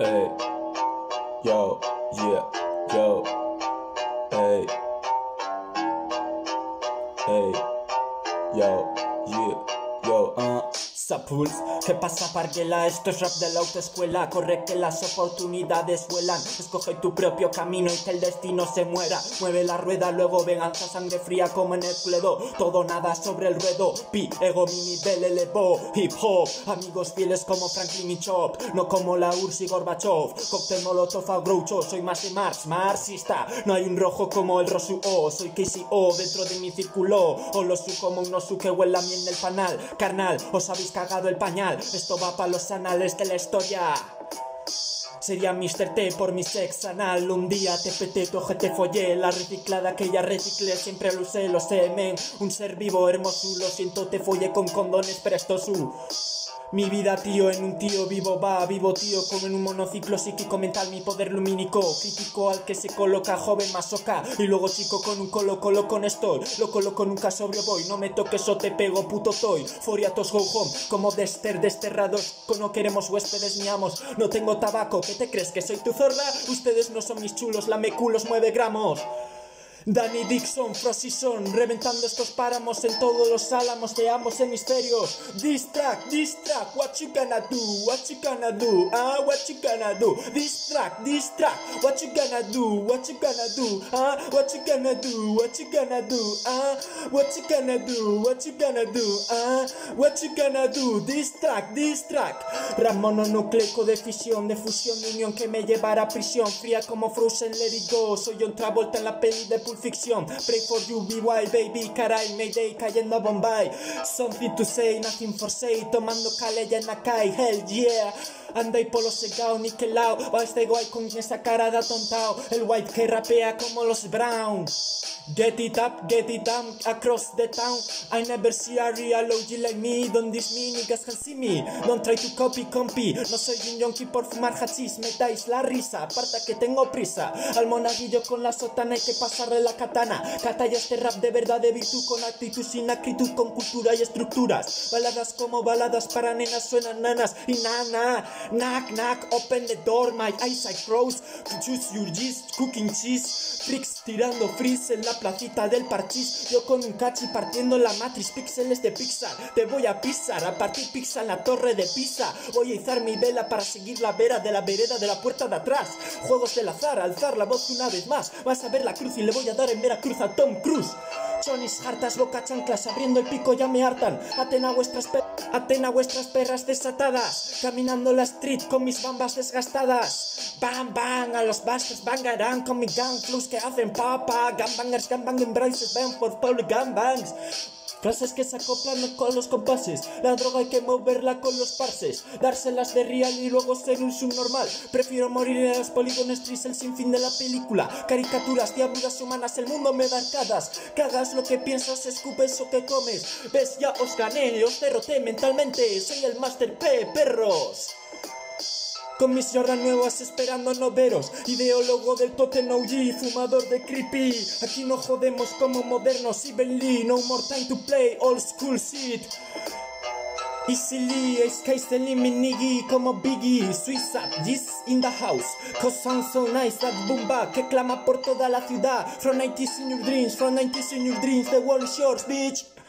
Hey, yo, yeah, Sapuls, ¿qué pasa Parguela? Esto es rap de la autoescuela. Corre que las oportunidades vuelan. Escoge tu propio camino y que el destino se muera. Mueve la rueda, luego venganza sangre fría como en el pledo Todo nada sobre el ruedo. Pi, ego, mi nivel elevó. Hip hop, amigos fieles como Franklin y Chop. No como la Ursi Gorbachev. Cocktail Molotov a Groucho. Soy más de Marx, marxista. No hay un rojo como el Rosu O. Soy Casey O dentro de mi círculo. O lo su como un osu que huele a mí en el panal. Carnal, os habéis cagado el pañal. Esto va para los anales de la historia. Sería Mr. T por mi sex anal. Un día te peté, tu te follé. La reciclada que ya reciclé Siempre lo usé, lo sé, men Un ser vivo, hermoso Lo siento, te follé con condones Presto su mi vida, tío, en un tío vivo va, vivo, tío, como en un monociclo psíquico mental, mi poder lumínico. Crítico al que se coloca, joven masoca. Y luego chico con un colo, colo con estoy. Lo coloco nunca sobrio voy, no me toques o te pego, puto toy. Foriatos go home, como Dester, desterrados. No queremos huéspedes ni amos, no tengo tabaco. ¿Qué te crees que soy tu zorra? Ustedes no son mis chulos, lame culos, mueve gramos. Danny Dixon, Frosison, reventando estos páramos en todos los álamos de ambos hemisferios. Distract, distract, what you gonna do, what you gonna do, ah, what you gonna do. Distract, distract, what you gonna do, what you gonna do, ah, what you gonna do, what you gonna do, ah, what you gonna do, what you gonna do, ah, what you gonna do. Distract, distract. Rap mononucleico de fisión, de fusión, unión que me llevará a prisión. Fría como Frozen, let it go. Soy vuelta en la peli de Pray for you, BY, baby, caray, Mayday, cayendo a Bombay. Something to say, nothing for say, tomando calella en Akai, hell yeah. Anda y polo segao, niquelao, va este guay con esa cara de atontao. El white que rapea como los brown. Get it up, get it down, across the town. I never see a real OG like me. Don't diss me, niggas can see me. Don't try to copy, compi. No soy un yonki por fumar hachís, me dais la risa. Aparta que tengo prisa. Al monaguillo con la sotana hay que la katana. Catalla este rap de verdad, de virtud, con actitud, sin acritud, con cultura y estructuras. Baladas como baladas para nenas suenan nanas. Y nana, knock, knock, open the door, my eyesight froze. Choose your gist, cooking cheese. Freaks tirando freeze en la placita del parchís Yo con un cachi partiendo la matriz Píxeles de Pixar Te voy a pisar A partir en la torre de Pisa Voy a izar mi vela para seguir la vera de la vereda de la puerta de atrás Juegos del azar Alzar la voz una vez más Vas a ver la cruz y le voy a dar en Veracruz a Tom Cruise Chonis hartas, boca chanclas, abriendo el pico ya me hartan. Atena vuestras, Atena vuestras perras desatadas, caminando la street con mis bambas desgastadas. Bam, bam, a los bastos bangarán con mi gang plus que hacen papa. Gambangers, gambang embraces, van por public gambangs. Frases que se acoplan con los compases. La droga hay que moverla con los parses. Dárselas de real y luego ser un subnormal. Prefiero morir en las polígonos tris el sinfín de la película. Caricaturas, diabluras humanas, el mundo me da arcadas. Que hagas lo que piensas, escupes o que comes. Ves, ya os gané, os derroté mentalmente. Soy el Master P, perros con mis Jordan nuevas esperando noveros. Ideólogo del Totem OG, fumador de creepy. Aquí no jodemos como modernos Lee, no more time to play, old school shit. Easily, Ace Eliminigi como Biggie. Suiza, this in the house. Cause sound so nice, that boomba Que clama por toda la ciudad. From 90s in your dreams, from 90s in your dreams The world is yours, bitch